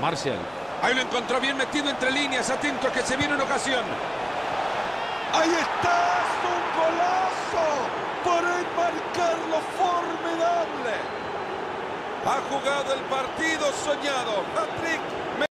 Marcial. Ahí lo encontró bien metido entre líneas. Atento que se viene una ocasión. Ahí está. Es un golazo. Por enmarcarlo formidable. Ha jugado el partido soñado. Patrick